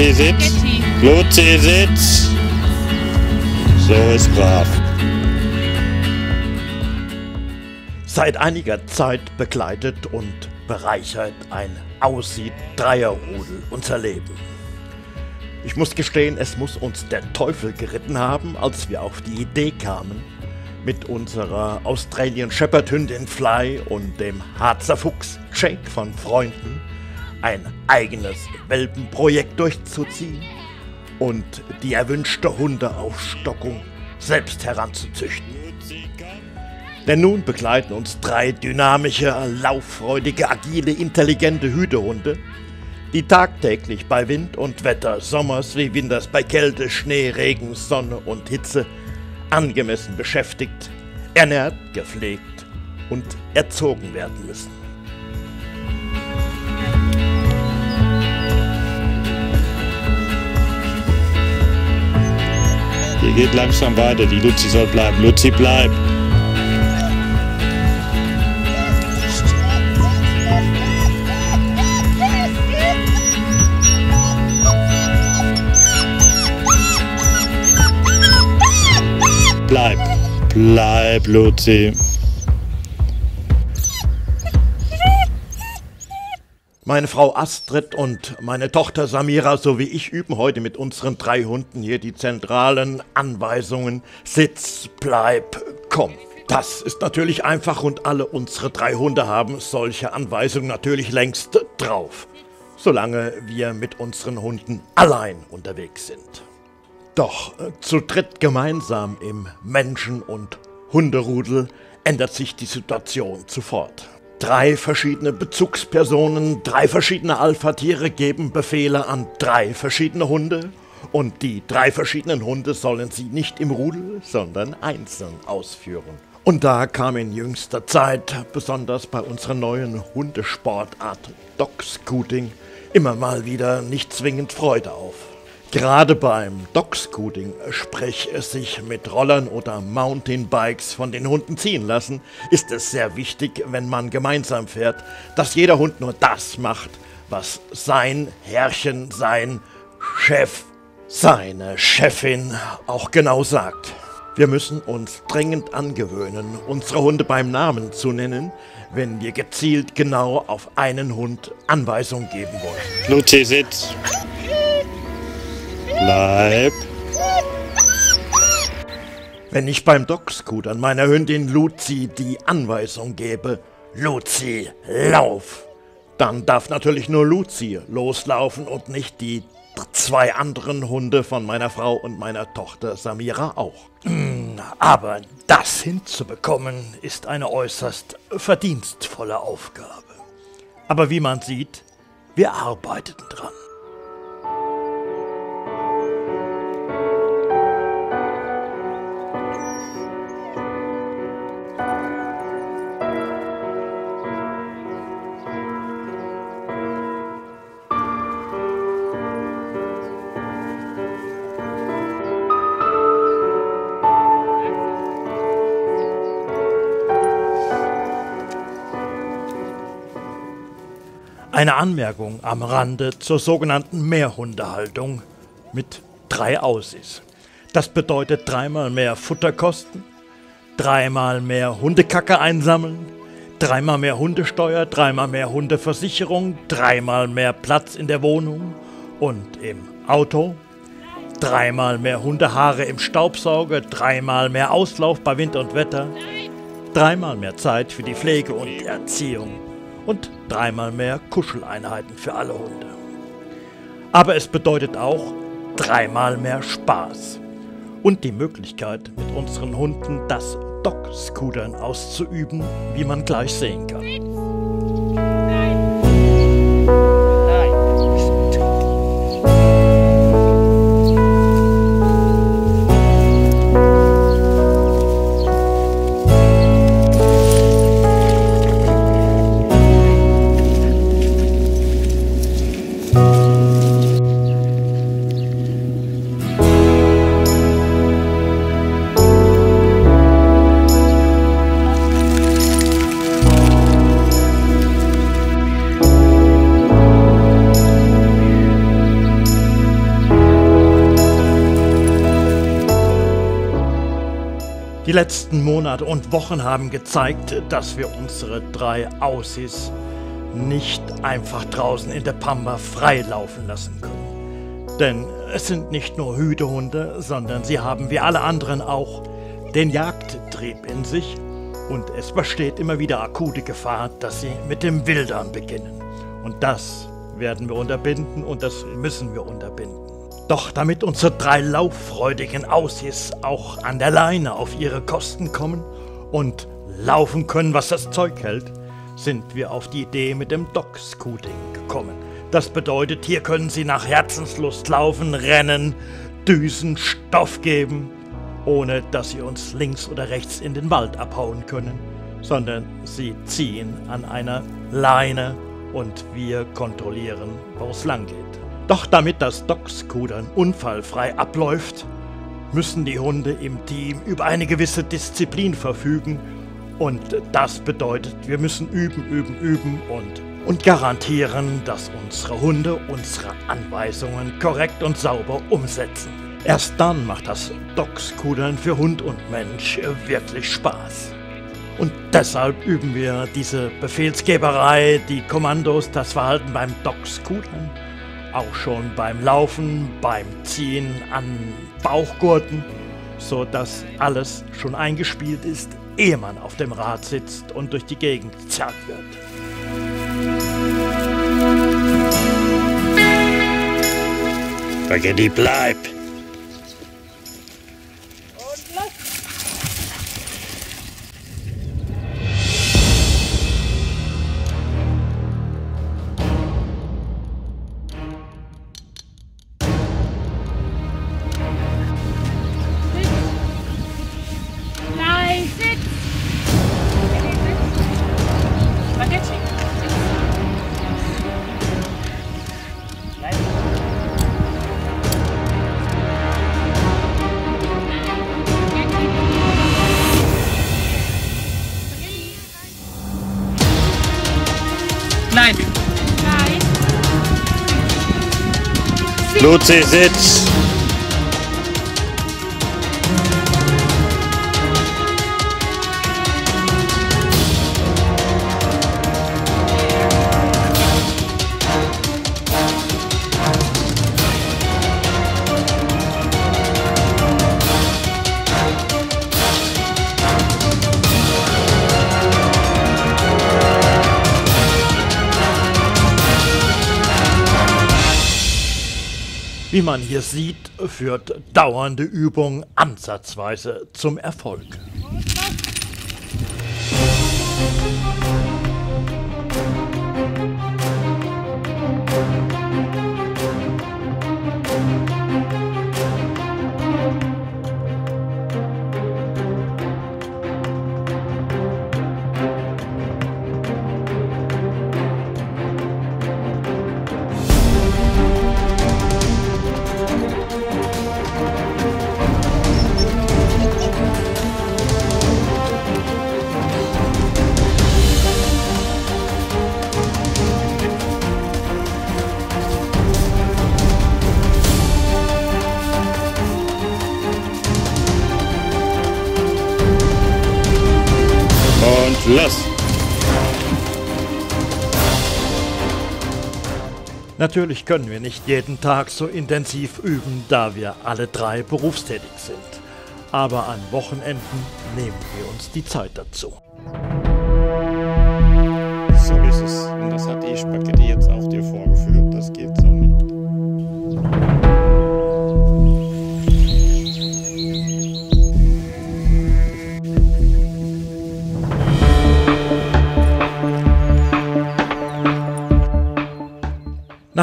Luzi, sitz. Luzi, sitz. So ist brav. Seit einiger Zeit begleitet und bereichert ein Aussieht Dreierrudel unser Leben. Ich muss gestehen, es muss uns der Teufel geritten haben, als wir auf die Idee kamen, mit unserer Australian Shepherd Hündin Fly und dem Harzer Fuchs Jake von Freunden ein eigenes Welpenprojekt durchzuziehen und die erwünschte Hundeaufstockung selbst heranzuzüchten. Denn nun begleiten uns drei dynamische, lauffreudige, agile, intelligente Hütehunde, die tagtäglich bei Wind und Wetter, Sommers wie Winters, bei Kälte, Schnee, Regen, Sonne und Hitze angemessen beschäftigt, ernährt, gepflegt und erzogen werden müssen. Hier geht langsam weiter. Die Luzi soll bleiben. Luzi bleibt. Bleib. Bleib, Luzi. Meine Frau Astrid und meine Tochter Samira sowie ich üben heute mit unseren drei Hunden hier die zentralen Anweisungen Sitz, bleib, komm. Das ist natürlich einfach und alle unsere drei Hunde haben solche Anweisungen natürlich längst drauf, solange wir mit unseren Hunden allein unterwegs sind. Doch äh, zu dritt gemeinsam im Menschen- und Hunderudel ändert sich die Situation sofort. Drei verschiedene Bezugspersonen, drei verschiedene Alpha-Tiere geben Befehle an drei verschiedene Hunde und die drei verschiedenen Hunde sollen sie nicht im Rudel, sondern einzeln ausführen. Und da kam in jüngster Zeit, besonders bei unserer neuen Hundesportart Dog Scooting, immer mal wieder nicht zwingend Freude auf. Gerade beim Dog-Scooting, sprich sich mit Rollern oder Mountainbikes von den Hunden ziehen lassen, ist es sehr wichtig, wenn man gemeinsam fährt, dass jeder Hund nur das macht, was sein Herrchen, sein Chef, seine Chefin auch genau sagt. Wir müssen uns dringend angewöhnen, unsere Hunde beim Namen zu nennen, wenn wir gezielt genau auf einen Hund Anweisungen geben wollen. Luzi, sitz. Bleib. Wenn ich beim Dogscootern meiner Hündin Luzi die Anweisung gebe, Luzi, lauf, dann darf natürlich nur Luzi loslaufen und nicht die zwei anderen Hunde von meiner Frau und meiner Tochter Samira auch. Mm, Aber das hinzubekommen ist eine äußerst verdienstvolle Aufgabe. Aber wie man sieht, wir arbeiteten dran. Eine Anmerkung am Rande zur sogenannten Mehrhundehaltung mit drei Aussies. Das bedeutet dreimal mehr Futterkosten, dreimal mehr Hundekacke einsammeln, dreimal mehr Hundesteuer, dreimal mehr Hundeversicherung, dreimal mehr Platz in der Wohnung und im Auto, dreimal mehr Hundehaare im Staubsauger, dreimal mehr Auslauf bei Wind und Wetter, dreimal mehr Zeit für die Pflege und Erziehung und dreimal mehr Kuscheleinheiten für alle Hunde. Aber es bedeutet auch dreimal mehr Spaß und die Möglichkeit, mit unseren Hunden das Dog-Scootern auszuüben, wie man gleich sehen kann. Die letzten Monate und Wochen haben gezeigt, dass wir unsere drei Aussies nicht einfach draußen in der Pampa freilaufen lassen können. Denn es sind nicht nur Hütehunde, sondern sie haben wie alle anderen auch den Jagdtrieb in sich und es besteht immer wieder akute Gefahr, dass sie mit dem Wildern beginnen. Und das werden wir unterbinden und das müssen wir unterbinden. Doch damit unsere drei lauffreudigen Aussies auch an der Leine auf ihre Kosten kommen und laufen können, was das Zeug hält, sind wir auf die Idee mit dem Dog-Scooting gekommen. Das bedeutet, hier können Sie nach Herzenslust laufen, rennen, Düsen, Stoff geben, ohne dass Sie uns links oder rechts in den Wald abhauen können, sondern Sie ziehen an einer Leine und wir kontrollieren, wo es lang geht. Doch damit das Dog-Scootern unfallfrei abläuft, müssen die Hunde im Team über eine gewisse Disziplin verfügen und das bedeutet, wir müssen üben, üben, üben und, und garantieren, dass unsere Hunde unsere Anweisungen korrekt und sauber umsetzen. Erst dann macht das Dog-Scootern für Hund und Mensch wirklich Spaß. Und deshalb üben wir diese Befehlsgeberei, die Kommandos, das Verhalten beim Dog-Scootern, auch schon beim Laufen, beim Ziehen an Bauchgurten, so dass alles schon eingespielt ist, ehe man auf dem Rad sitzt und durch die Gegend zerrt wird. Spaghetti, bleib! Luzi, Wie man hier sieht, führt dauernde Übung ansatzweise zum Erfolg. Natürlich können wir nicht jeden Tag so intensiv üben, da wir alle drei berufstätig sind. Aber an Wochenenden nehmen wir uns die Zeit dazu. So ist es. Und das hat die Spaghetti jetzt auch dir vorgeführt.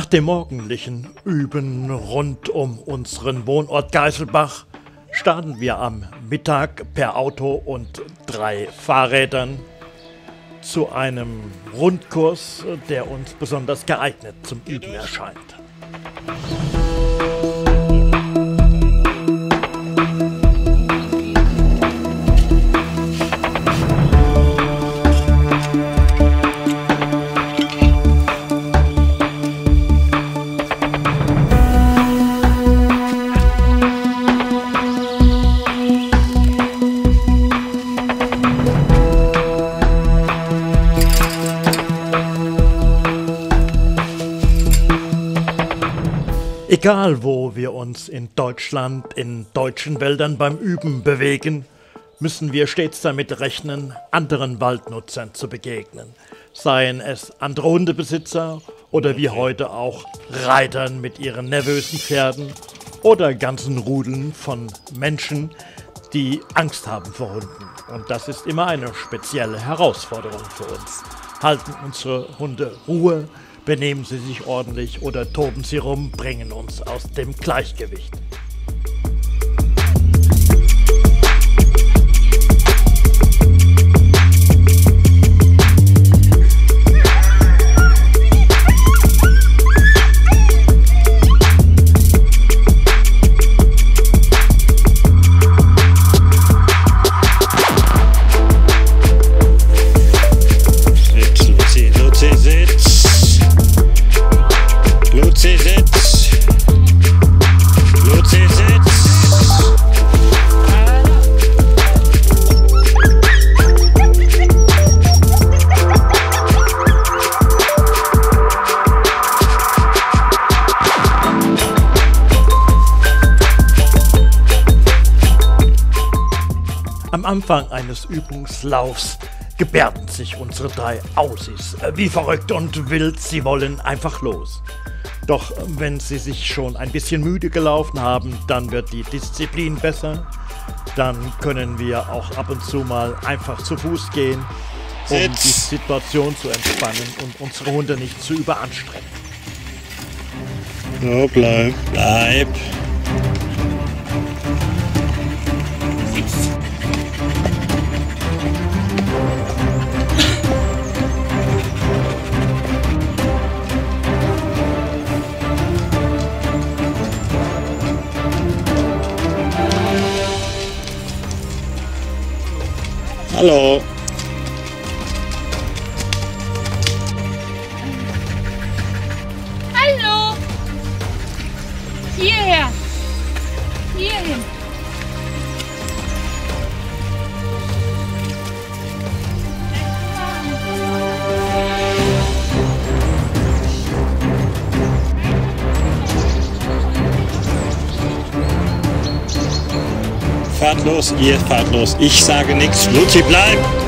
Dem morgendlichen Üben rund um unseren Wohnort Geiselbach starten wir am Mittag per Auto und drei Fahrrädern zu einem Rundkurs, der uns besonders geeignet zum Üben erscheint. Egal wo wir uns in Deutschland, in deutschen Wäldern beim Üben bewegen, müssen wir stets damit rechnen, anderen Waldnutzern zu begegnen. Seien es andere Hundebesitzer oder wie heute auch Reitern mit ihren nervösen Pferden oder ganzen Rudeln von Menschen, die Angst haben vor Hunden. Und das ist immer eine spezielle Herausforderung für uns. Halten unsere Hunde Ruhe, benehmen sie sich ordentlich oder toben sie rum, bringen uns aus dem Gleichgewicht. Anfang eines Übungslaufs gebärden sich unsere drei Aussies äh, wie verrückt und wild, sie wollen einfach los. Doch wenn sie sich schon ein bisschen müde gelaufen haben, dann wird die Disziplin besser. Dann können wir auch ab und zu mal einfach zu Fuß gehen, um Sitz. die Situation zu entspannen und unsere Hunde nicht zu überanstrengen. So, bleib. Bleib. Hello. Fahrt los, ihr fahrt los. Ich sage nichts. Luzi, bleib.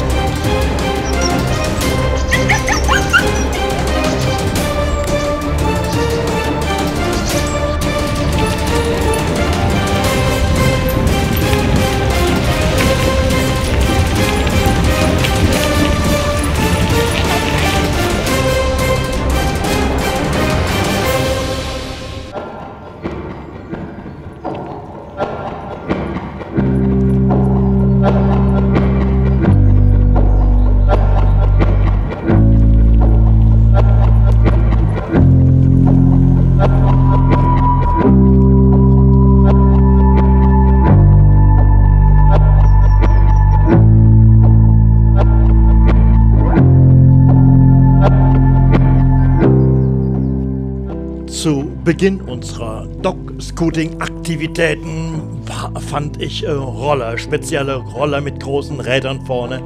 Beginn unserer Dog-Scooting-Aktivitäten fand ich äh, Roller, spezielle Roller mit großen Rädern vorne,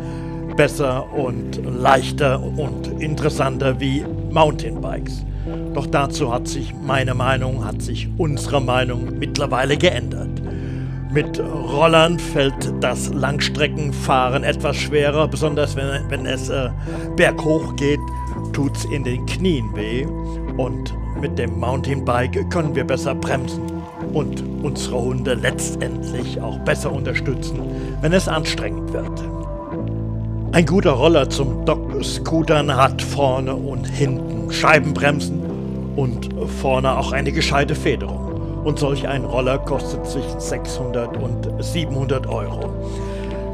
besser und leichter und interessanter wie Mountainbikes. Doch dazu hat sich meine Meinung, hat sich unsere Meinung mittlerweile geändert. Mit Rollern fällt das Langstreckenfahren etwas schwerer, besonders wenn, wenn es äh, berghoch geht, tut's in den Knien weh. Und mit dem Mountainbike können wir besser bremsen und unsere Hunde letztendlich auch besser unterstützen, wenn es anstrengend wird. Ein guter Roller zum Dock-Scootern hat vorne und hinten Scheibenbremsen und vorne auch eine gescheite Federung. Und solch ein Roller kostet sich 600 und 700 Euro.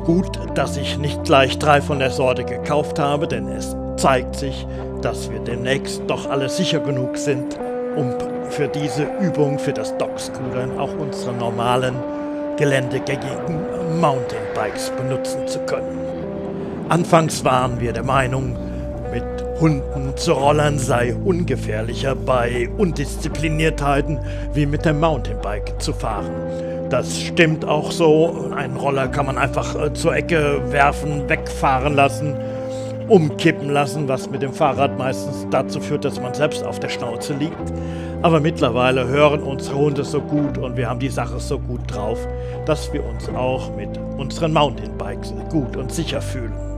Gut, dass ich nicht gleich drei von der Sorte gekauft habe, denn es zeigt sich, dass wir demnächst doch alle sicher genug sind, um für diese Übung, für das Dockscootern auch unsere normalen geländegängigen Mountainbikes benutzen zu können. Anfangs waren wir der Meinung, mit Hunden zu rollern sei ungefährlicher bei Undiszipliniertheiten wie mit dem Mountainbike zu fahren. Das stimmt auch so. Einen Roller kann man einfach äh, zur Ecke werfen, wegfahren lassen. Umkippen lassen, was mit dem Fahrrad meistens dazu führt, dass man selbst auf der Schnauze liegt. Aber mittlerweile hören unsere Hunde so gut und wir haben die Sache so gut drauf, dass wir uns auch mit unseren Mountainbikes gut und sicher fühlen.